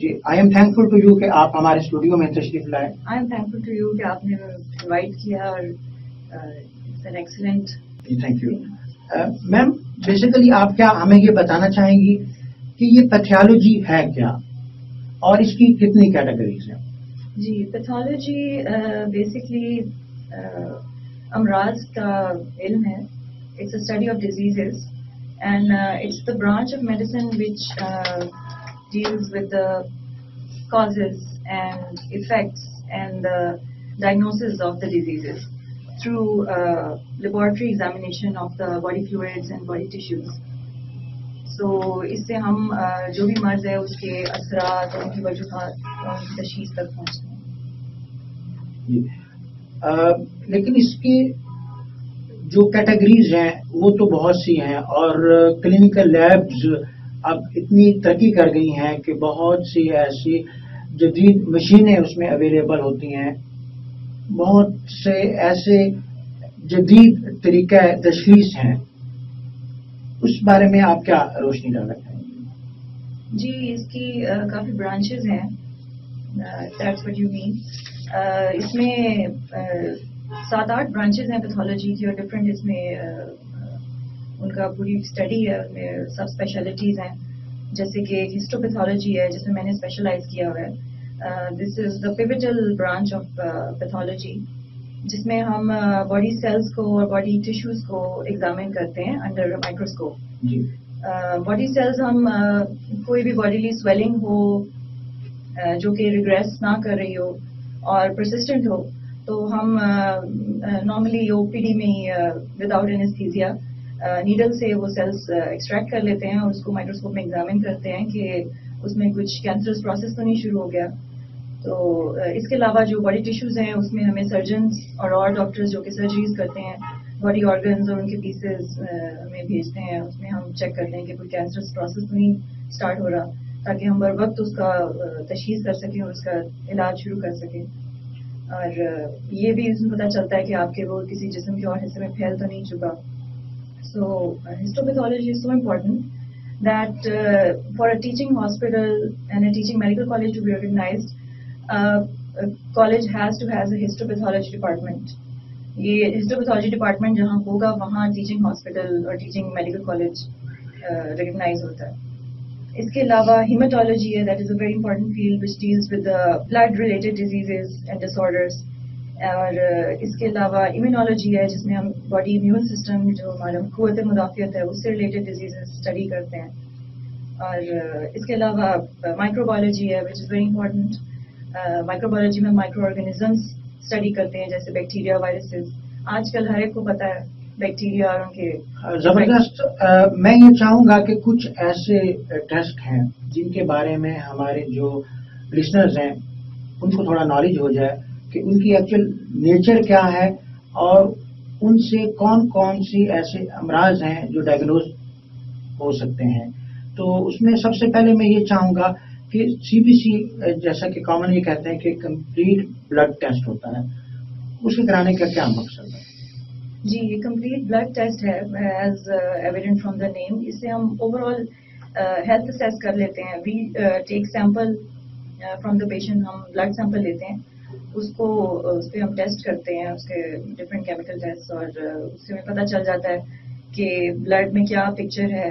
Ji I am thankful to you कि आप हमारे स्टूडियो में तशरीफ़ लाए I am thankful to you कि आपने इनवाइट किया और an excellent thank you ma'am basically आप क्या हमें ये बताना चाहेंगी कि ये पैथोलॉजी है क्या? और इसकी कितनी कैटेगरीज हैं? जी पैथोलॉजी बेसिकली अमराज का इल्म है. It's a study of diseases and it's the branch of medicine uh, deals with the causes and effects and the diagnosis of the diseases through uh, laboratory examination of the body fluids and body tissues. So इससे हम uh, जो भी मर्ज है उसके असरात और उनकी वजूहत और उनकी तशीस तक पहुँचते हैं लेकिन इसकी जो कैटेगरीज हैं वो तो बहुत सी हैं और क्लिनिकल लैब्स अब इतनी तरक्की कर गई हैं कि बहुत सी ऐसी जदीद मशीनें उसमें अवेलेबल होती हैं। बहुत से ऐसे जदीद तरीका तशखीस हैं। उस बारे में आप क्या रोशनी डालना चाहेंगे? जी इसकी काफ़ी ब्रांचेस हैं। दैट्स व्हाट यू मीन इसमें सात आठ ब्रांचेस हैं पैथोलॉजी की और डिफरेंट इसमें uh, उनका पूरी स्टडी है उनमें सब स्पेशलिटीज़ हैं। जैसे कि हिस्टोपैथोलॉजी है जिसमें मैंने स्पेशलाइज किया हुआ है। This is the pivotal branch of pathology जिसमें हम बॉडी सेल्स को और बॉडी टिश्यूज को एग्जामिन करते हैं अंडर माइक्रोस्कोप बॉडी सेल्स हम uh, कोई भी बॉडीली स्वेलिंग हो uh, जो कि रिग्रेस ना कर रही हो और परसिस्टेंट हो तो हम नॉर्मली ओपीडी में ही विदाउट एनेस्थीसिया नीडल से वो सेल्स एक्सट्रैक्ट कर लेते हैं और उसको माइक्रोस्कोप में एग्जामिन करते हैं कि उसमें कुछ कैंसरस प्रोसेस तो नहीं शुरू हो गया। तो इसके अलावा जो बॉडी टिश्यूज हैं, उसमें हमें सर्जन और और डॉक्टर्स जो कि सर्जरीज करते हैं बॉडी ऑर्गन्स और उनके पीसेस हमें भेजते हैं। उसमें हम चेक करते हैं कि कोई कैंसरस प्रोसेस तो नहीं स्टार्ट हो रहा, ताकि हम बर वक्त उसका तशीस कर सकें और उसका इलाज शुरू कर सकें। और ये भी इसमें पता चलता है कि आपके वो किसी जिसम के और हिस्से में फैल तो नहीं चुका। So histopathology is so important that uh, for a teaching hospital and a teaching medical college to be recognized, uh, a college has to has a histopathology department. ये histopathology department जहाँ होगा वहाँ teaching hospital और teaching medical college uh, recognize होता है इसके अलावा hematology है that is a very important field which deals with the blood related diseases and disorders और इसके अलावा इम्यूनोलॉजी है जिसमें हम बॉडी इम्यून सिस्टम जो हमारा कुत मुदाफियत है उससे रिलेटेड डिजीजेस स्टडी करते हैं। और इसके अलावा माइक्रोबायोलॉजी है which is very important microbiology में माइक्रो ऑर्गेनिजम्स स्टडी करते हैं जैसे बैक्टीरिया वायरसेस आजकल हर एक को पता है बैक्टीरिया और उनके ज़बरदस्त। अ, मैं ये चाहूँगा कि कुछ ऐसे टेस्ट हैं जिनके बारे में हमारे जो लिसनर्स हैं उनको थोड़ा नॉलेज हो जाए। कि उनकी एक्चुअल नेचर क्या है और उनसे कौन कौन सी ऐसे अमराज हैं जो डायग्नोज हो सकते हैं। तो उसमें सबसे पहले मैं ये चाहूँगा कि सीबीसी जैसा कि कॉमन ये कहते हैं कि कंप्लीट ब्लड टेस्ट होता है। उसे कराने का क्या मकसद है? जी, ये कंप्लीट ब्लड टेस्ट है as evident from the name इससे हम ओवरऑल हेल्थ असेस कर लेते हैं। We take sample from the patient हम ब्लड सैंपल लेते हैं। उसको उस पर हम टेस्ट करते हैं उसके डिफरेंट केमिकल टेस्ट और उससे हमें पता चल जाता है कि ब्लड में क्या पिक्चर है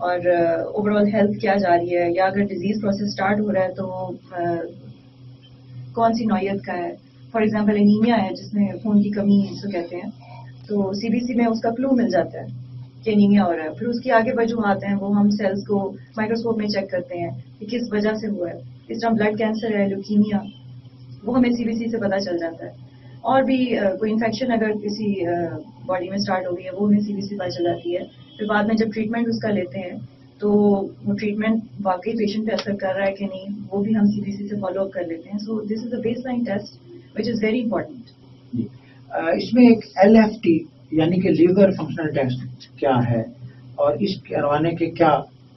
और ओवरऑल हेल्थ क्या जा रही है या अगर डिज़ीज़ प्रोसेस स्टार्ट हो रहा है तो uh, कौन सी नौयत का है? फॉर एग्ज़ाम्पल एनीमिया है जिसमें खून की कमी जिसको कहते हैं तो सीबीसी में उसका क्लू मिल जाता है कि एनीमिया हो रहा है। फिर उसकी आगे वजूहत हैं वो हम सेल्स को माइक्रोस्कोप में चेक करते हैं कि किस वजह से हुआ है। इस तरह ब्लड कैंसर है ल्यूकीमिया वो हमें सीबीसी से पता चल जाता है। और भी कोई इन्फेक्शन अगर किसी बॉडी में स्टार्ट हो गई है, वो हमें सीबीसी पता चल जाती है। फिर बाद में जब ट्रीटमेंट उसका लेते हैं तो वो ट्रीटमेंट वाकई पेशेंट पे असर कर रहा है कि नहीं, वो भी हम सीबीसी से फॉलो अप कर लेते हैं। So this is a base line test which is very important इसमें एक एलएफटी यानी कि लीवर फंक्शनल टेस्ट क्या है, और इस करवाने के क्या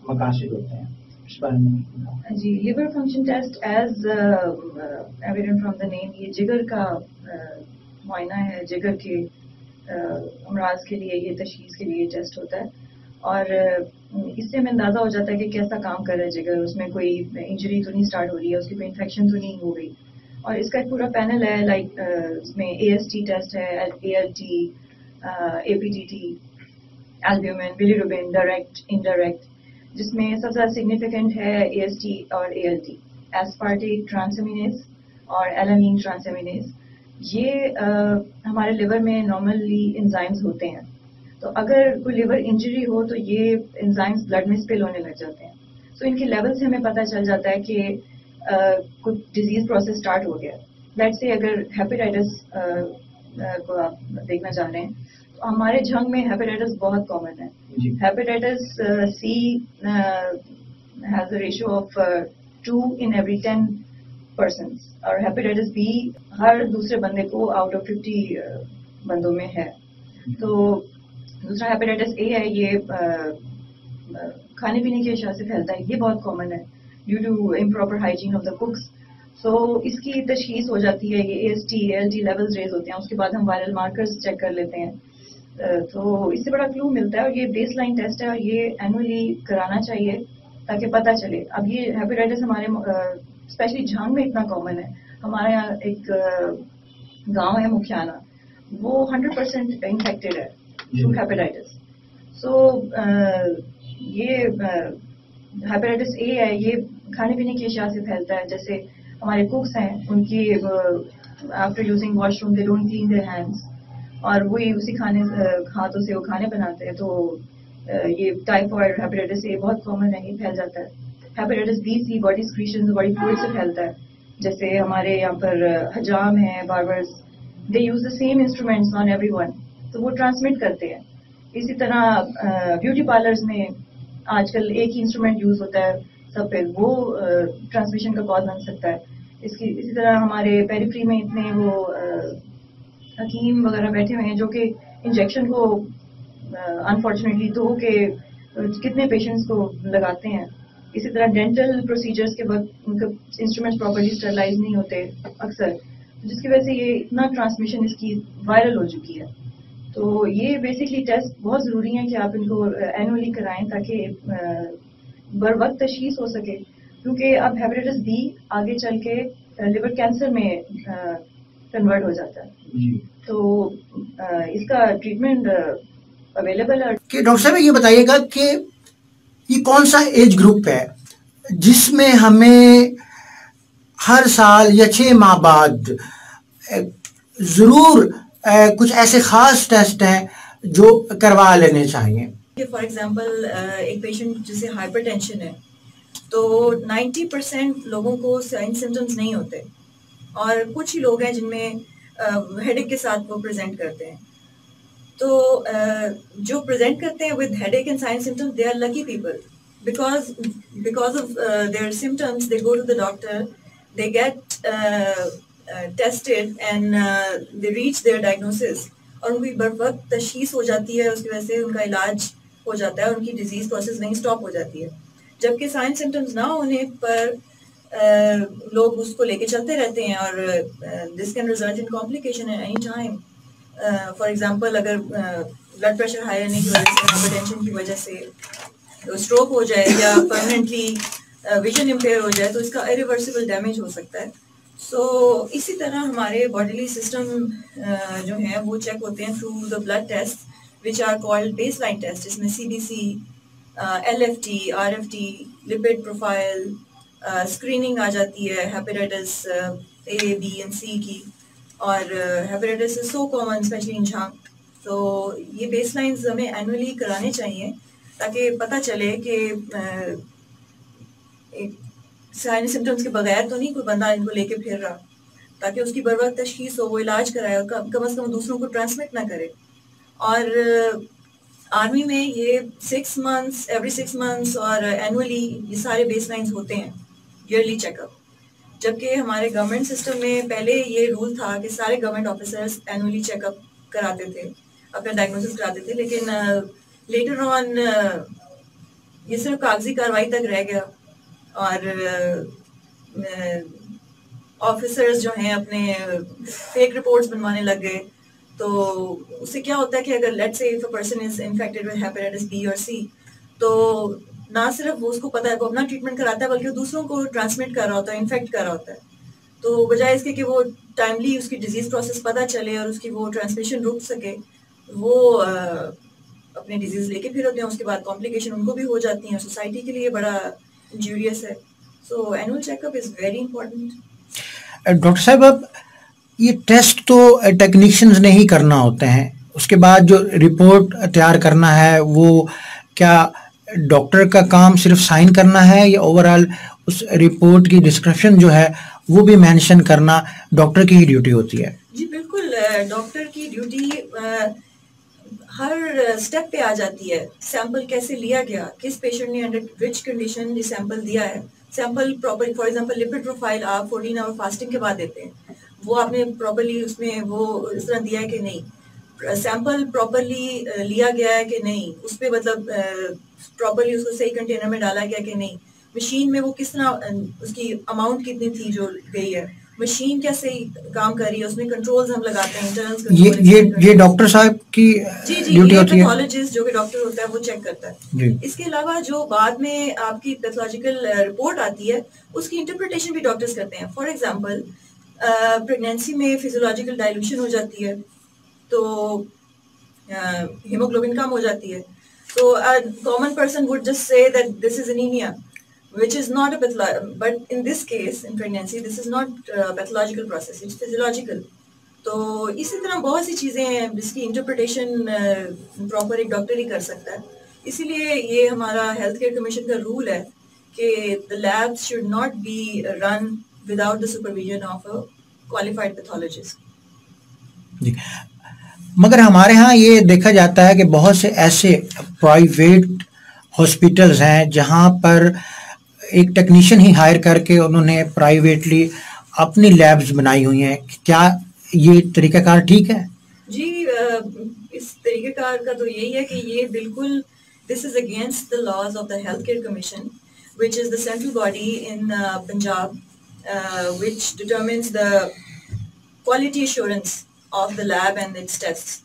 मकासद होते हैं? इस बारे में जी liver function test as evident from the name ये जिगर का uh, मुआयना है जिगर के uh, अमराज के लिए ये तशीस के लिए टेस्ट होता है। और uh, इससे हमें अंदाज़ा हो जाता है कि कैसा काम कर रहा है जिगर। उसमें कोई इंजरी तो नहीं स्टार्ट हो रही है उसकी कोई इन्फेक्शन तो नहीं हो गई। और इसका एक पूरा पैनल है लाइक उसमें ए एस टी टेस्ट है A L T A P T T albumin bilirubin direct indirect जिसमें सबसे ज़्यादा सिग्निफिकेंट है ए एस टी और ए एल टी एसपार्टेट ट्रांसमिनेस और एलामीन ट्रांसमिनेस ये uh, हमारे लिवर में नॉर्मली इंजाइम्स होते हैं। तो अगर कोई लिवर इंजरी हो तो ये इंजाइम्स ब्लड में स्पिल होने लग जाते हैं। सो तो इनके लेवल से हमें पता चल जाता है कि कुछ डिज़ीज़ प्रोसेस स्टार्ट हो गया। लेट से अगर हेपेटाइटिस को आप देखना चाह रहे हैं हमारे झंग में हेपेटाइटिस बहुत कॉमन है। Hepatitis C has a ratio of two in every ten person और हेपेटाइटिस बी हर दूसरे बंदे को आउट ऑफ़ फिफ्टी बंदों में है। तो दूसरा हेपेटाइटिस ए है ये खाने पीने के अशा से फैलता है ये बहुत कॉमन है due to improper hygiene of the cooks so इसकी तशीस हो जाती है ये S T L T levels raise होते हैं उसके बाद हम वायरल मार्कर्स चेक कर लेते हैं। तो इससे बड़ा क्लू मिलता है और ये बेस लाइन टेस्ट है और ये एनुअली कराना चाहिए ताकि पता चले। अब ये हेपेटाइटिस हमारे स्पेशली झांग में इतना कॉमन है। हमारे यहाँ एक गाँव है मुखियाना। वो हंड्रेड परसेंट इन्फेक्टेड है थ्रू हेपेटाइटिस सो ये हेपेटाइटिस ए है ये खाने पीने की अशिया से फैलता है। जैसे हमारे कुक्स हैं उनकी after using washroom they don't clean their hands और वही उसी खाने हाथों से वो खाने बनाते हैं तो ये टाइफॉइड हेपेटाइटिस ए बहुत कॉमन है, ये फैल जाता है। Hepatitis B C body secretion body fluid से फैलता है। जैसे हमारे यहाँ पर हजाम है barbers they use the same instruments on every one तो वो ट्रांसमिट करते हैं। इसी तरह ब्यूटी पार्लर्स में आजकल एक ही इंस्ट्रूमेंट यूज़ होता है, सब पे वो ट्रांसमिशन का कॉज बन सकता है। इसकी, इसी तरह हमारे पेरीफ्री में इतने वो हकीम वगैरह बैठे हुए हैं, जो कि इंजेक्शन को अनफॉर्चुनेटली दो के कितने पेशेंट्स को लगाते हैं। इसी तरह डेंटल प्रोसीजर्स के वक्त उनके इंस्ट्रूमेंट्स प्रॉपरली स्टरलाइज नहीं होते अक्सर, जिसकी वजह से ये इतना ट्रांसमिशन इसकी वायरल हो चुकी है। तो ये बेसिकली टेस्ट बहुत ज़रूरी है कि आप इनको एनुअली कराएँ ताकि बर वक्त तशीस हो सके, क्योंकि अब हेपेटाइटिस बी आगे चल के लिवर कैंसर में कन्वर्ट हो जाता है। तो इसका ट्रीटमेंट अवेलेबल है। कि डॉक्टर साहब ये बताइएगा कि ये कौन सा एज ग्रुप है जिसमें हमें हर साल या छः माह बाद ज़रूर कुछ ऐसे खास टेस्ट हैं जो करवा लेने चाहिए। फॉर एग्जांपल एक पेशेंट जिसे हाइपरटेंशन है तो 90 परसेंट लोगों को साइन सिम्टम्स नहीं होते। और कुछ ही लोग हैं जिनमें हेडेक के साथ वो प्रेजेंट करते हैं। तो जो प्रेजेंट करते हैं with headache and sign symptoms they are lucky people because because of their symptoms they go to the doctor they get tested and they reach their diagnosis और उनकी बर वक्त तशीस हो जाती है, उसकी वजह से उनका इलाज हो जाता है उनकी डिज़ीज़ प्रोसेस नहीं स्टॉप हो जाती है। जबकि साइन सिम्टम्स ना होने पर लोग उसको लेके चलते रहते हैं और this can result in complication at any time for example अगर ब्लड प्रेशर हाई रहने की वजह से हाइपरटेंशन की वजह से स्ट्रोक हो जाए या परमानेंटली विजन इम्पेयर हो जाए तो इसका इरिवर्सिबल डैमेज हो सकता है। सो so, इसी तरह हमारे बॉडीली सिस्टम जो है वो चेक होते हैं through the blood test which are called base line test जिसमें C B C L F T R F T lipid profile screening आ जाती है hepatitis A B and C की। और hepatitis is so common specially in Jhang तो ये base lines हमें annually कराने चाहिए, ताकि पता चले कि साइन सिम्टम्स के बगैर तो नहीं कोई बंदा इनको लेके फिर रहा, ताकि उसकी बर वक्त तशीस हो, वो इलाज कराए और कम अज़ कम दूसरों को ट्रांसमिट ना करे। और आर्मी में ये six months every six months और एनुअली ये सारे बेस लाइन्स होते हैं। ईयरली चेकअप जबकि हमारे गवर्नमेंट सिस्टम में पहले ये रूल था कि सारे गवर्नमेंट ऑफिसर्स एनुअली चेकअप कराते थे, अपना डायग्नोसिस कराते थे, लेकिन लेटर ऑन ये सिर्फ़ कागज़ी कार्रवाई तक रह गया। और ऑफिसर्स जो हैं अपने फेक रिपोर्ट्स बनवाने लग गए। तो उससे क्या होता है कि अगर लेट से if a person is infected with hepatitis B और सी तो ना सिर्फ़ वो उसको पता है वो अपना ट्रीटमेंट कराता है बल्कि दूसरों को ट्रांसमिट कर रहा होता है इन्फेक्ट कर रहा होता है। तो बजाय इसके कि वो टाइमली उसकी डिज़ीज़ प्रोसेस पता चले और उसकी वो ट्रांसमिशन रुक सके वो आ, अपने डिज़ीज़ लेके फिर होते हैं उसके बाद कॉम्प्लिकेशन उनको भी हो जाती हैं। सोसाइटी के लिए बड़ा इंजूरियस है। So annual checkup is very important doctor साहब अब ये टेस्ट तो टेक्नीशियंस ने ही करना होते हैं। उसके बाद जो रिपोर्ट तैयार करना है वो क्या डॉक्टर का काम सिर्फ़ साइन करना है या ओवरऑल उस रिपोर्ट की डिस्क्रिप्शन जो है, वो भी मेंशन करना डॉक्टर की ही ड्यूटी होती है। जी, बिल्कुल डॉक्टर की ड्यूटी हर स्टेप पे आ जाती है। सैंपल कैसे लिया गया, किस पेशेंट ने अंडर विच कंडीशन ये सैंपल दिया है। Sample proper for example lipid profile आप 14 आवर फास्टिंग के बाद देते हैं। वो आपने प्रॉपरली उसमें वो इस तरह दिया है कि नहीं। सैंपल प्रॉपरली लिया गया है कि नहीं? उस पर मतलब प्रॉपरली उसको सही कंटेनर में डाला गया कि नहीं? मशीन में वो किस तरह उसकी अमाउंट कितनी थी जो गई है? मशीन कैसे काम कर रही है? उसमें कंट्रोल्स हम लगाते हैं ये ये ये डॉक्टर साहब की जी जी ड्यूटी होती है? पैथोलॉजिस्ट जो कि डॉक्टर होता है वो चेक करता है। इसके अलावा जो बाद में आपकी पैथोलॉजिकल रिपोर्ट आती है उसकी इंटरप्रिटेशन भी डॉक्टर्स करते हैं। फॉर एग्ज़ाम्पल प्रेगनेंसी में फिजियोलॉजिकल डाइल्यूशन हो जाती है। तो हीमोग्लोबिन कम हो जाती है। तो common person would just say that this is anaemia which is not a pathological, but in this case, in pregnancy, this is not a pathological process. तो इसी तरह बहुत सी चीज़ें हैं जिसकी इंटरप्रिटेशन प्रॉपर एक डॉक्टर ही कर सकता है। इसीलिए ये हमारा हेल्थ केयर कमीशन का रूल है कि the lab should not be run without the supervision of a qualified pathologist मगर हमारे यहाँ ये देखा जाता है कि बहुत से ऐसे प्राइवेट हॉस्पिटल्स हैं जहाँ पर एक टेक्नीशियन ही हायर करके उन्होंने प्राइवेटली अपनी लैब्स बनाई हुई हैं। क्या ये तरीकाकार ठीक है? जी इस तरीकेकार का तो यही है कि ये बिल्कुल this is against the laws of the health care commission which is the central body in uh, Punjab uh, which determines the of the lab and its tests.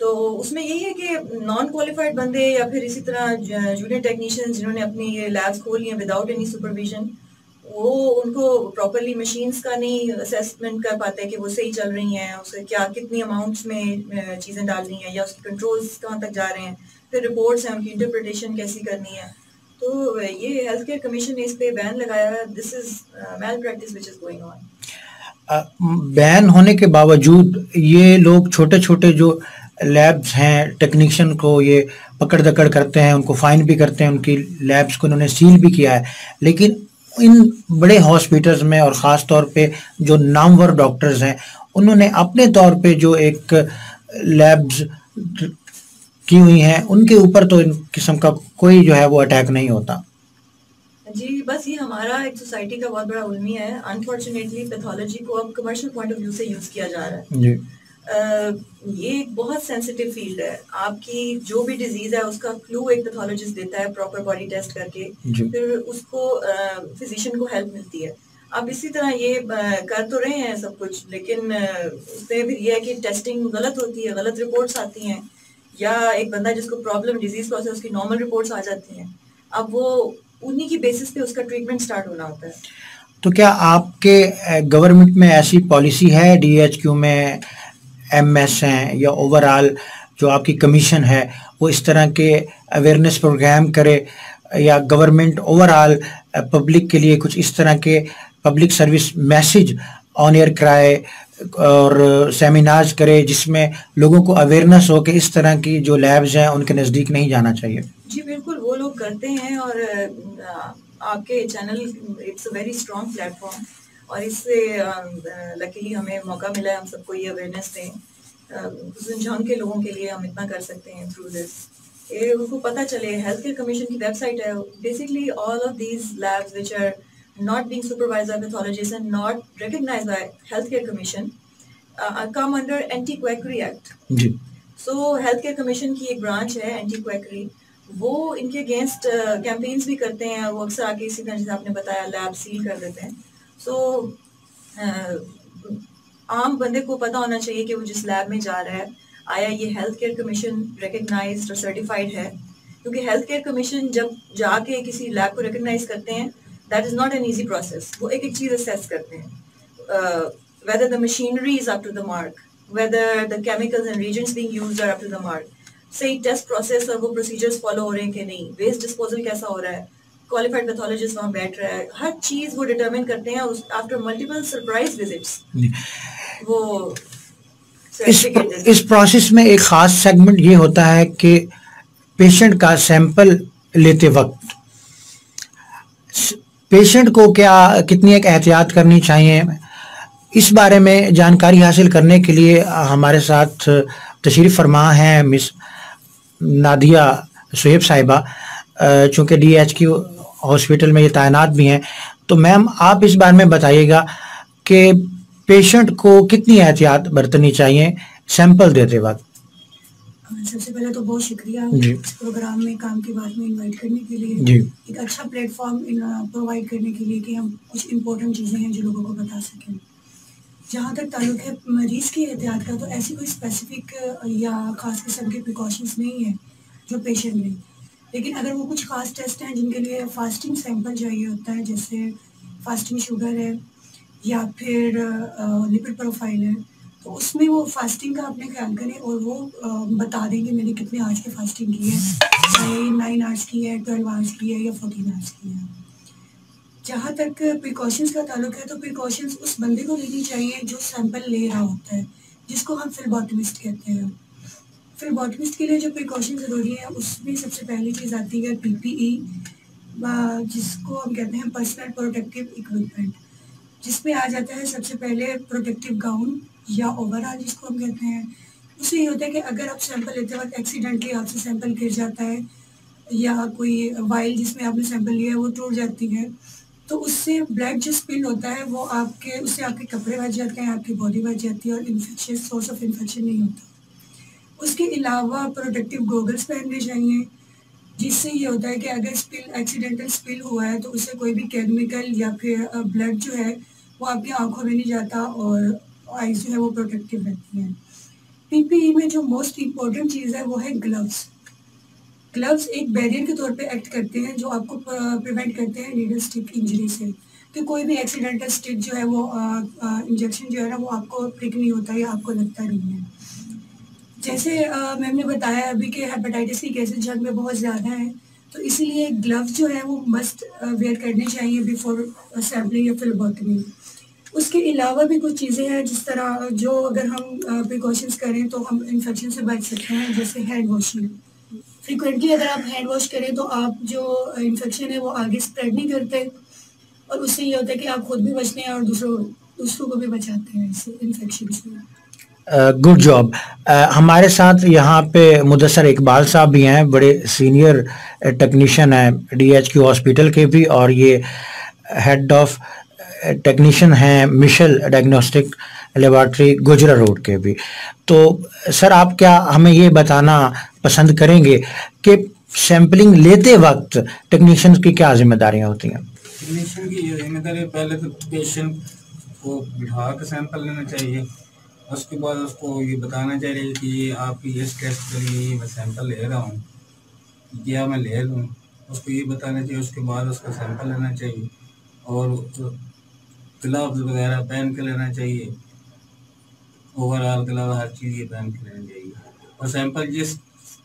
तो उसमें यही है कि नॉन क्वालिफाइड बंदे या फिर इसी तरह जूनियर टेक्नीशियंस जिन्होंने अपनी ये लैब्स खोल लिए विदाउट एनी सुपरविजन वो उनको प्रॉपरली मशीन्स का नहीं असेसमेंट कर पाते कि वो सही चल रही हैं, उसे क्या, कितनी अमाउंट्स में चीज़ें डाल रही हैं या उसके कंट्रोल्स कहाँ तक जा रहे हैं, फिर रिपोर्ट्स हैं, उनकी इंटरप्रिटेशन कैसी करनी है तो ये हेल्थ केयर कमीशन ने इस पे बैन लगाया है this is malpractice which is going on ban होने के बावजूद ये लोग छोटे छोटे जो लैब्स हैं, टेक्नीशियन को ये पकड़ दकड़ करते हैं, उनको फाइन भी करते हैं, उनकी लैब्स को उन्होंने सील भी किया है। लेकिन इन बड़े हॉस्पिटल्स में और ख़ास तौर पे जो नामवर डॉक्टर्स हैं, उन्होंने अपने तौर पे जो एक लैब्स की हुई हैं, उनके ऊपर तो इन किस्म का कोई जो है वो अटैक नहीं होता। जी बस ये हमारा एक सोसाइटी का बहुत बड़ा उलमिया है। अनफॉर्चुनेटली पैथोलॉजी को अब कमर्शियल पॉइंट ऑफ़ व्यू से यूज़ किया जा रहा है। जी। ये एक बहुत सेंसिटिव फ़ील्ड है। आपकी जो भी डिज़ीज़ है उसका क्लू एक पैथोलॉजिस्ट देता है प्रॉपर बॉडी टेस्ट करके। फिर उसको फिजिशियन को हेल्प मिलती है। आप इसी तरह ये कर तो रहे हैं सब कुछ लेकिन उसमें फिर ये है कि टेस्टिंग गलत होती है गलत रिपोर्ट्स आती हैं। या एक बंदा जिसको प्रॉब्लम डिज़ीज़ प्रोसेस उसकी नॉर्मल रिपोर्ट्स आ जाती हैं। अब वो उन्हीं की बेसिस पे उसका ट्रीटमेंट स्टार्ट होना होता है। तो क्या आपके गवर्नमेंट में ऐसी पॉलिसी है डीएचक्यू में एम एस हैं या ओवरऑल जो आपकी कमीशन है वो इस तरह के अवेयरनेस प्रोग्राम करे या गवर्नमेंट ओवरऑल पब्लिक के लिए कुछ इस तरह के public service message on air कराए और सेमिनार्स करे जिसमें लोगों को अवेयरनेस हो कि इस तरह की जो लैब्स हैं उनके नज़दीक नहीं जाना चाहिए? जी बिल्कुल। लोग करते हैं और आपके channel it's a very strong platform और इससे लकीली हमें मौका मिला है हम सबको ये अवेयरनेस दें। झुंझांग के लोगों के लिए हम इतना कर सकते हैं थ्रू दिस ये उनको पता चले हेल्थ केयर कमीशन की वेबसाइट है basically all of these labs which are not being supervised by pathologists and not recognized by healthcare commission uh, come under anti-quackery act. जी। So healthcare commission की एक branch है anti-quackery. वो इनके against campaigns uh, भी करते हैं वो अक्सर आके इसी तरह जैसे आपने बताया लैब सील कर देते हैं। सो so, uh, आम बंदे को पता होना चाहिए कि वो जिस लैब में जा रहा है आया ये हेल्थ केयर कमीशन रिकगनाइज और सर्टिफाइड है। क्योंकि हेल्थ केयर कमीशन जब जाके किसी लैब को रिकग्नाइज करते हैं that is not an easy process वो एक एक चीज़ असेस करते हैं। Whether the machinery is up to the mark whether the chemicals and reagents being used are up to the mark सही टेस्ट प्रोसेस और वो प्रोसीजर्स फॉलो हो रहे हैं कि नहीं? वेस्ट डिस्पोजल कैसा हो रहा है? क्वालिफाइड पैथोलॉजिस्ट वहाँ बैठ रहा है। हर चीज़ वो डिटरमिन करते हैं आफ्टर मल्टीपल सरप्राइज़ विजिट्स वो इस इस प्रोसेस में एक खास सेगमेंट ये होता है कि पेशेंट का सैंपल लेते वक्त पेशेंट को क्या कितनी एक एहतियात करनी चाहिए? इस बारे में जानकारी हासिल करने के लिए हमारे साथ तशरीफ़ फरमा हैं मिस नादिया सुहेब साहिबा चूँकि डी एच क्यू हॉस्पिटल में ये तैनात भी हैं तो मैम आप इस बारे में बताइएगा कि पेशेंट को कितनी एहतियात बरतनी चाहिए सैंपल देते वक्त। सबसे पहले तो बहुत शुक्रिया इस प्रोग्राम में काम के बारे में इनवाइट करने के लिए। एक अच्छा प्लेटफॉर्म प्रोवाइड करने के लिए कि हम कुछ इम्पोर्टेंट चीज़ें हैं जो लोगों को बता सकें। जहाँ तक ताल्लुक है, मरीज़ की एहतियात का तो ऐसी कोई स्पेसिफिक या ख़ास किस्म के प्रिकॉशंस नहीं है जो पेशेंट लें। लेकिन अगर वो कुछ ख़ास टेस्ट हैं जिनके लिए फास्टिंग सैंपल चाहिए होता है, जैसे फास्टिंग शुगर है, या फिर लिपिड प्रोफ़ाइल है तो उसमें वो फास्टिंग का अपने ख्याल करें और वो बता दें कि मैंने कितने आवर्स की फास्टिंग की है। चाहे नाइन आवर्स की है ट्वेल्व आवर्स की है या फोर्टीन आवर्स की है। जहाँ तक प्रिकॉशंस का ताल्लुक है तो प्रिकॉशंस उस बंदे को लेनी चाहिए जो सैंपल ले रहा होता है, जिसको हम फिलबॉटमिस्ट कहते हैं। फिर बॉटमिस्ट के लिए जो प्रिकॉशन ज़रूरी है, उसमें सबसे पहली चीज़ आती है पीपीई जिसको हम कहते हैं पर्सनल प्रोटेक्टिव इक्विपमेंट जिसमें आ जाता है सबसे पहले प्रोटेक्टिव गाउन या ओवरऑल जिसको हम कहते हैं। उससे ये होता है कि अगर आप सैंपल लेते वक्त एक्सीडेंटली आपसे सैंपल गिर जाता है, या कोई वाइल जिसमें आपने सैंपल लिया है, वो टूट जाती है तो उससे ब्लड जो स्पिल होता है, वो आपके, उससे आपके कपड़े बच जाते हैं, आपकी बॉडी बच जाती है और इन्फेक्शन सोर्स ऑफ़ इन्फेक्शन नहीं होता। उसके अलावा प्रोटेक्टिव गोगल्स पहनने चाहिए, जिससे ये होता है कि अगर स्पिल एक्सीडेंटल स्पिल हुआ है तो उससे कोई भी केमिकल या फिर ब्लड जो है, वो आपकी आँखों में नहीं जाता और आइज़ जो है वो प्रोटेक्टिव रहती हैं। पीपीई में जो मोस्ट इम्पोर्टेंट चीज़ है, वो है ग्लव्स ग्लव्स एक बैरियर के तौर पे एक्ट करते हैं जो आपको प्रिवेंट करते हैं नीडल स्टिक इंजरी से। कि कोई भी एक्सीडेंटल स्टिक जो है वो इंजेक्शन जो है ना वो आपको प्रिक नहीं होता या आपको लगता नहीं है। जैसे मैम ने बताया अभी कि हेपेटाइटिस की केसेस जग में बहुत ज़्यादा हैं तो इसीलिए ग्लव्स जो है वो मस्ट वेयर करने चाहिए बिफोर सैम्पलिंग या फिलबॉटमी उसके अलावा भी कुछ चीज़ें हैं जिस तरह जो अगर हम प्रिकॉशंस करें तो हम इन्फेक्शन से बच सकते हैं, जैसे हैंड वॉशिंग फ्रिक्वेंटली अगर आप हैंड वॉश करें तो आप जो इन्फेक्शन है वो आगे स्प्रेड नहीं करते और उससे ये होता है कि आप खुद भी बचते हैं और दूसरों दूसरों को भी बचाते हैं इस इन्फेक्शन से। गुड uh, जॉब uh, हमारे साथ यहाँ पे मुदसर इकबाल साहब भी हैं बड़े सीनियर टेक्नीशियन हैं डीएचक्यू हॉस्पिटल के भी और ये हेड ऑफ़ टेक्नीशियन हैं Mishal diagnostic laboratory Gujra road के भी। तो सर आप क्या हमें ये बताना पसंद करेंगे कि सैंपलिंग लेते वक्त टेक्नीशियन की क्या जिम्मेदारियाँ होती हैं? टेक्नीशियन की ज़िम्मेदारी, पहले तो पेशेंट को बिठा कर सैंपल लेना चाहिए। उसके बाद उसको ये बताना चाहिए कि ये आपकी इस टेस्ट के लिए मैं सैंपल ले रहा हूँ। क्या मैं ले लूँ। उसको ये बताना चाहिए, उसके बाद उसका सैंपल लेना चाहिए। और ग्लव्स वगैरह पहन के लेना चाहिए। ओवरऑल ग्लव हर चीज़ ये पहन के लेना चाहिए। और सैंपल जिस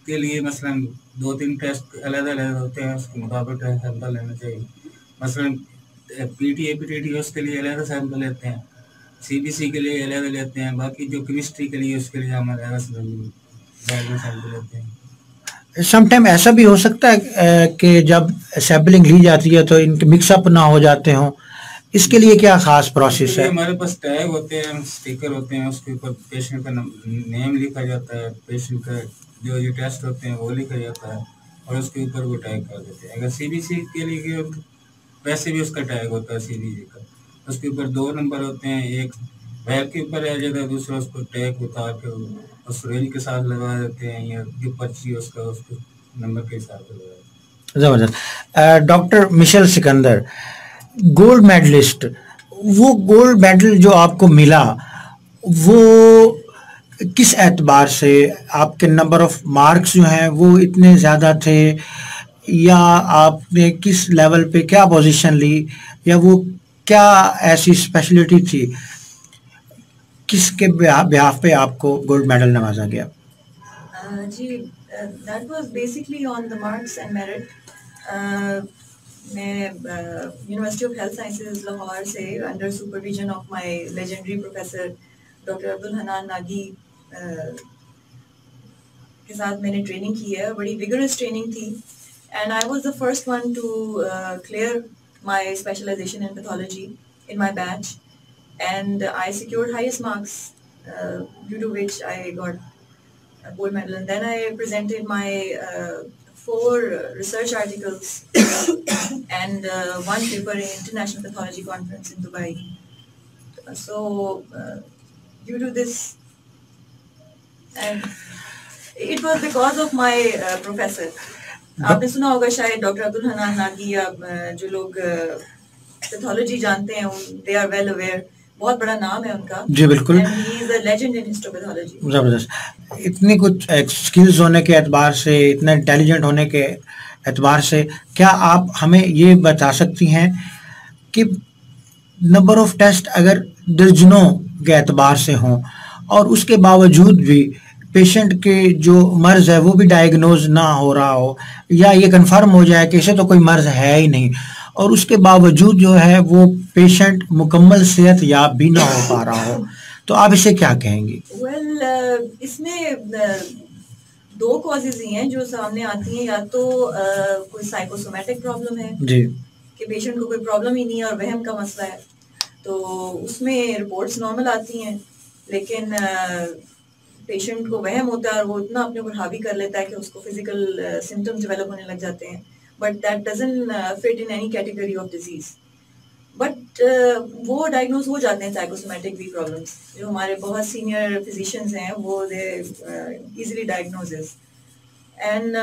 के लिए मसलन दो तीन टेस्ट अलग अलग होते हैं उसके मुताबिक सैंपल लेना चाहिए। मसलन P T A P T T उसके लिए अलग सैंपल लेते हैं। सीबीसी के लिए अलग लेते हैं बाकी जो केमिस्ट्री के लिए उसके लिए हम अलग सैंपल लेते हैं। समटाइम ऐसा भी हो सकता है कि जब सैम्पलिंग ली जाती है तो इनके मिक्सअप ना हो जाते हों। इसके लिए क्या खास प्रोसेस है? हमारे पास टैग होते हैं स्टिकर होते हैं उसके ऊपर पेशेंट का नेम लिखा जाता है पेशेंट का जो जो टेस्ट होते हैं, वो लिखा जाता है और उसके ऊपर वो टैग कर देते हैं। अगर सीबीसी के लिए वैसे भी उसका टैग होता है सीबीसी का। उसके ऊपर दो नंबर होते हैं, एक बैग के ऊपर रह जाता है दूसरा उसको टैग उतार के उस रेंज के साथ लगा देते हैं या जो पर्ची उसका, उसको नंबर के हिसाब से लगा ज़बरदस्त। Doctor Mishal Sikandar gold medallist वो गोल्ड मेडल जो आपको मिला, वो किस एतबार से आपके नंबर ऑफ़ मार्क्स जो हैं वो इतने ज़्यादा थे? या आपने किस लेवल पे क्या पोजीशन ली? या वो क्या ऐसी स्पेशलिटी थी? किसके ब्याह पे आपको गोल्ड मेडल नवाजा गया? Uh, ji that was basically on the marks and merit मैं university of health sciences Lahore से under supervision of my legendary professor doctor Abdul Hanan Nagi के साथ मैंने ट्रेनिंग की है बड़ी विगरस ट्रेनिंग थी and I was the first one to clear my specialisation in pathology in my batch and I secured highest marks uh, due to which I got a gold medal. And then I presented my uh, four research articles and uh, one paper in International Pathology Conference in Dubai. So uh, due to this, and it was because of my uh, professor. आपने सुना होगा शायद doctor Abdul Hanan Nagi या जो लोग pathology जानते हैं they are well aware बहुत बड़ा नाम है उनका। जी बिल्कुल। ज़बरदस्त। इतनी कुछ स्किल्स होने के एतबार से इतना इंटेलिजेंट होने के एतबार से क्या आप हमें ये बता सकती हैं कि नंबर ऑफ़ टेस्ट अगर दर्जनों के एतबार से हों और उसके बावजूद भी पेशेंट के जो मर्ज है वो भी डायग्नोज ना हो रहा हो या ये कंफर्म हो जाए कि इसे तो कोई मर्ज है ही नहीं। और उसके बावजूद जो है वो पेशेंट मुकम्मल सेहत याब भी ना हो पा रहा हो। तो आप इसे क्या कहेंगे? Well, uh, इसमें uh, दो कॉजेज ही हैं जो सामने आती हैं। या तो uh, कोई साइकोसोमेटिक प्रॉब्लम है जी। कि पेशेंट को कोई प्रॉब्लम ही नहीं है और वहम का मसला है। तो उसमें रिपोर्ट्स नॉर्मल आती हैं लेकिन पेशेंट को वहम होता है और वो इतना अपने ऊपर हावी कर लेता है कि उसको फ़िज़िकल सिम्टम्स डेवलप होने लग जाते हैं। But that uh, fit in any category of disease. But वो डायग्नोज हो जाते हैं साइकोसोमेटिक भी प्रॉब्लम्स जो हमारे बहुत सीनियर फिजिशियंस हैं वो they easily diagnosis and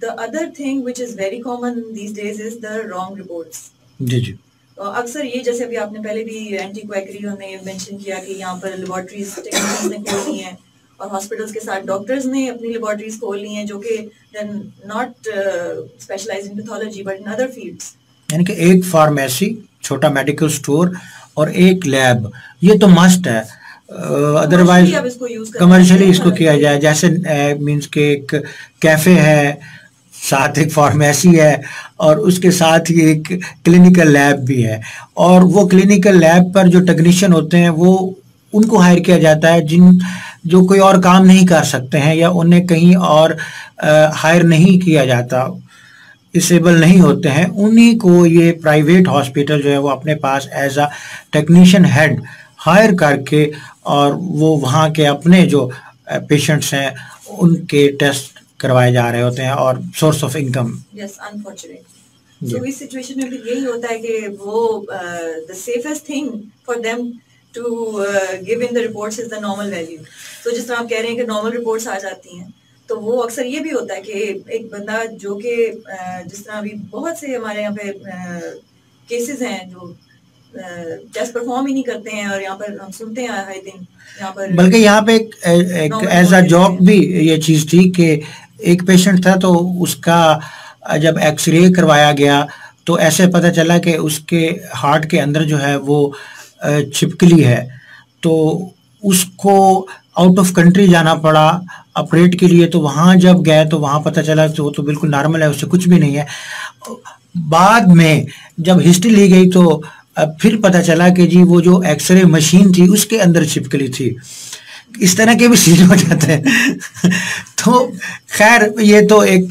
the other thing which is very common these days is the wrong reports जी जी। अक्सर ये जैसे अभी आपने पहले भी एंटी क्वैकरी हमने मेंशन किया कि यहाँ पर लेबोरेटरीज ने खोली हैं। और हॉस्पिटल्स के साथ डॉक्टर्स ने अपनी लेबोरेटरीज खोल ली हैं जो कि not specialise in pathology but in other fields यानी कि एक फार्मेसी छोटा मेडिकल स्टोर और एक लैब ये तो मस्ट है। अदरवाइज़ uh, कमर्शियली इसको किया जाए। जैसे मींस uh, के एक कैफ़े है साथ एक फार्मेसी है और उसके साथ ही एक क्लिनिकल लैब भी है। और वो क्लिनिकल लैब पर जो टेक्नीशियन होते हैं वो उनको हायर किया जाता है जिन जो कोई और काम नहीं कर सकते हैं या उन्हें कहीं और हायर नहीं किया जाता डिसेबल नहीं होते हैं उन्हीं को ये प्राइवेट हॉस्पिटल जो है वो अपने पास as a technician head hire करके और वो वहाँ के अपने जो पेशेंट्स हैं उनके टेस्ट करवाए जा रहे होते हैं और सोर्स ऑफ़ इनकम यस तो इस सिचुएशन में भी यही होता है कि वो the safest thing for them to give in the reports is the normal value तो जिस तरह आप कह रहे हैं कि नॉर्मल रिपोर्ट्स आ जाती हैं तो वो अक्सर ये भी होता है कि एक बंदा जो कि uh, जिस तरह अभी बहुत से हमारे यहाँ पे केसेस uh, हैं जो टेस्ट uh, परफॉर्म ही नहीं करते हैं और यहाँ पर हम सुनते हैं हर दिन यहाँ पर बल्कि यहाँ पे एक, एक एज अ जॉब भी ये चीज़ थी कि एक पेशेंट था तो उसका जब एक्सरे करवाया गया तो ऐसे पता चला कि उसके हार्ट के अंदर जो है वो छिपकली है। तो उसको आउट ऑफ़ कंट्री जाना पड़ा। ऑपरेट के लिए तो वहाँ जब गए तो वहाँ पता चला कि वो तो बिल्कुल नॉर्मल है, उससे कुछ भी नहीं है। बाद में जब हिस्ट्री ली गई तो फिर पता चला कि जी वो जो एक्सरे मशीन थी, उसके अंदर छिपकली थी। इस तरह के भी सीन हो जाते हैं। तो खैर, ये तो एक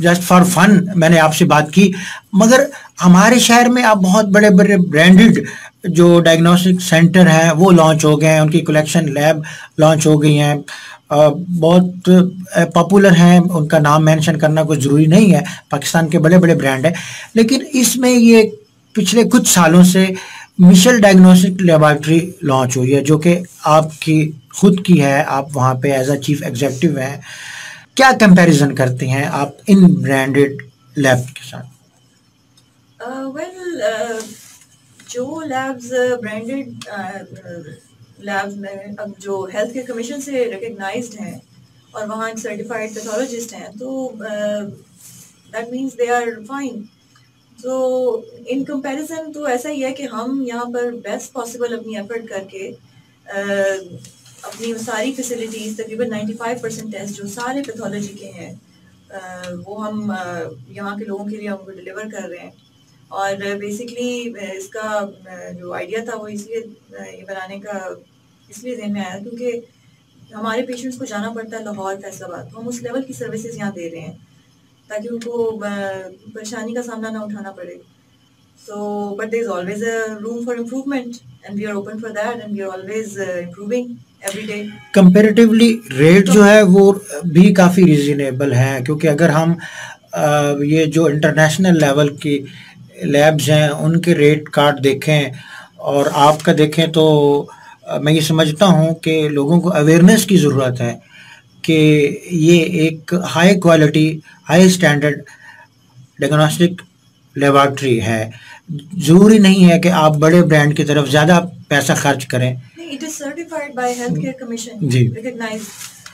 जस्ट फॉर फन मैंने आपसे बात की। मगर हमारे शहर में आप बहुत बड़े बड़े ब्रांडेड जो डायग्नोस्टिक सेंटर है वो लॉन्च हो गए हैं उनकी कलेक्शन लैब लॉन्च हो गई हैं। बहुत पॉपुलर हैं उनका नाम मेंशन करना कुछ ज़रूरी नहीं है पाकिस्तान के बड़े बड़े ब्रांड हैं। लेकिन इसमें ये पिछले कुछ सालों से मिशल डायग्नोस्टिक लेबॉर्ट्री लॉन्च हुई है जो कि आपकी खुद की है आप वहाँ पे एज अ चीफ एग्जेक्टिव हैं। क्या कंपैरिजन करते हैं आप इन ब्रांडेड लैब के साथ? Uh, well, uh... जो लैब्स ब्रांडेड लैब्स में अब जो हेल्थ केयर कमीशन से रिकग्नाइज्ड हैं और वहाँ सर्टिफाइड पैथोलॉजिस्ट हैं तो that means they are fine तो इन कंपैरिजन तो ऐसा ही है कि हम यहाँ पर बेस्ट पॉसिबल अपनी एफर्ट करके uh, अपनी सारी फैसिलिटीज़ तकरीबन 95 परसेंट टेस्ट जो सारे पैथोलॉजी के हैं uh, वो हम uh, यहाँ के लोगों के लिए हमको डिलीवर कर रहे हैं। और बेसिकली इसका जो आइडिया था वो इसलिए ये बनाने का इसलिए जहन में आया क्योंकि हमारे पेशेंट्स को जाना पड़ता है लाहौर, फैसलाबाद। तो हम उस लेवल की सर्विसेज़ यहाँ दे रहे हैं, ताकि उनको परेशानी का सामना ना उठाना पड़े। So but there is always a room for improvement and we are open for that and we are always improving comparatively rate जो है वो भी काफ़ी रिजनेबल है, क्योंकि अगर हम ये जो इंटरनेशनल लेवल की लैब्स हैं उनके रेट कार्ड देखें और आपका देखें तो मैं ये समझता हूँ कि लोगों को अवेयरनेस की ज़रूरत है कि ये एक high quality high standard diagnostic laboratory है। ज़रूरी नहीं है कि आप बड़े ब्रांड की तरफ़ ज़्यादा पैसा खर्च करें। It is certified by health care commission ji. Recognise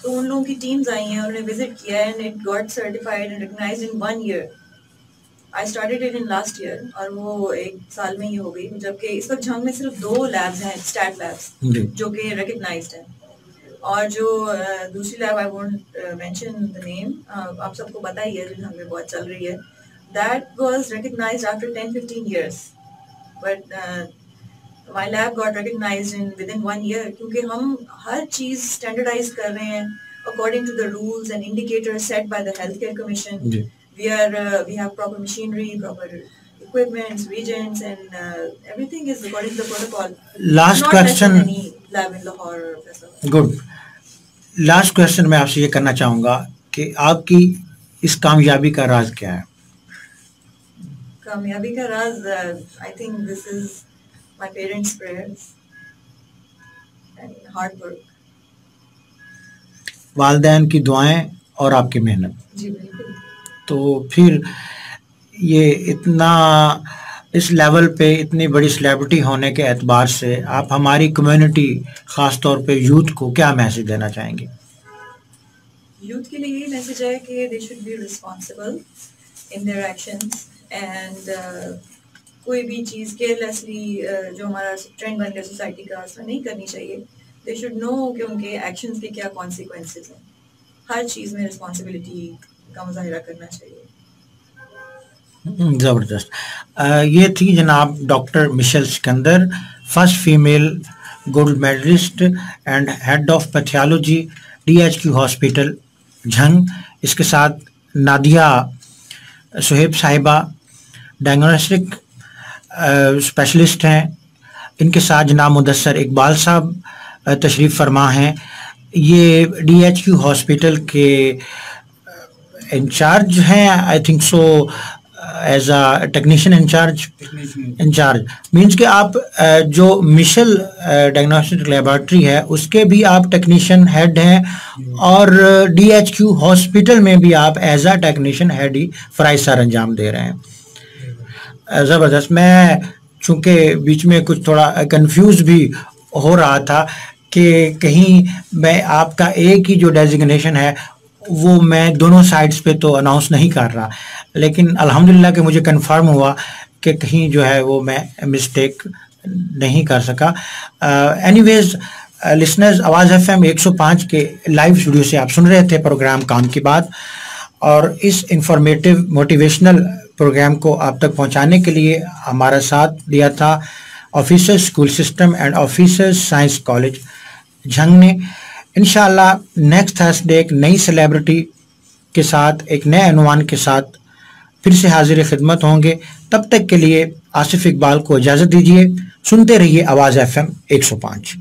तो उन लोगों की टीम्स आई हैं उन्होंने विज़िट किया है and it got certified and recognised in one year I started it in last year और वो एक साल में ही हो गई। जबकि इस वक्त झंग में सिर्फ़ दो लैब्स हैं स्टैट लैब्स जो। कि रिकग्नाइज्ड हैं। और जो दूसरी lab I won't mention the name आप सबको पता ही है जो झंग में बहुत चल रही है। That was recognised after 10 15 years but my lab got recognised in within one year क्योंकि हम हर चीज़ स्टैंडर्डाइज कर रहे हैं according to the rules and indicators set by the health care commission we are uh, we have proper machinery, proper equipments, reagents, and uh, everything is according to the protocol. Last Not question. Lab in Lahore. Good. Last question मैं आपसे ये करना चाहूँगा कि आपकी इस कामयाबी का राज क्या है कामयाबी का राज I think this is my parents prayers and hard work वालदेन की दुआएँ और आपकी मेहनत जी बिल्कुल तो फिर ये इतना इस लेवल पे इतनी बड़ी सेलिब्रिटी होने के एतबार से आप हमारी कम्युनिटी ख़ास तौर पे यूथ को क्या मैसेज देना चाहेंगे? यूथ के लिए यही मैसेज है कि they should be responsible in their actions and कोई भी चीज़ केयरलेसली uh, जो हमारा ट्रेंड बन गया सोसाइटी का ऐसा नहीं करनी चाहिए। दे शुड नो कि उनके एक्शंस के क्या कॉन्सिक्वेंसेस हैं। हर चीज़ में रिस्पॉन्सिबिलिटी का मुजाहरा करना चाहिए। हम्म, ज़बरदस्त। ये थी जनाब doctor Mishal Sikandar first female gold medallist and head of pathology DHQ hospital Jhang. इसके साथ नादिया सुहेब साहिबा डायग्नोस्टिक स्पेशलिस्ट हैं। इनके साथ जनाब मुदसर इकबाल साहब तशरीफ़ फरमा हैं। ये डीएचक्यू हॉस्पिटल के इंचार्ज हैं I think so as a technician incharge incharge means कि आप uh, जो मिशल डायग्नोस्टिक लेबॉर्ट्री है उसके भी आप टेक्नीशियन हेड हैं और डीएचक्यू uh, हॉस्पिटल में भी आप एज अ टेक्नीशियन हेड ही फ्राई सर अंजाम दे रहे हैं। Uh, ज़बरदस्त। मैं चूँकि बीच में कुछ थोड़ा कंफ्यूज भी हो रहा था कि कहीं मैं आपका एक ही जो डेजिग्नेशन है वो मैं दोनों साइड्स पे तो अनाउंस नहीं कर रहा। लेकिन अल्हम्दुलिल्लाह कि मुझे कंफर्म हुआ कि कहीं जो है वो मैं मिस्टेक नहीं कर सका। Anyways listeners Awaz F M एक सौ पाँच के लाइव स्टूडियो से आप सुन रहे थे प्रोग्राम काम की बात। और इस इंफॉर्मेटिव मोटिवेशनल प्रोग्राम को आप तक पहुँचाने के लिए हमारा साथ दिया था officers school system and officers science college Jhang ने। इनशाला नेक्स्ट थर्सडे एक नई सेलिब्रिटी के साथ, एक नए अनुमान के साथ फिर से हाजिर खिदमत होंगे। तब तक के लिए आसिफ इकबाल को इजाज़त दीजिए। सुनते रहिए आवाज़ एफ़ एम एक सौ पाँच।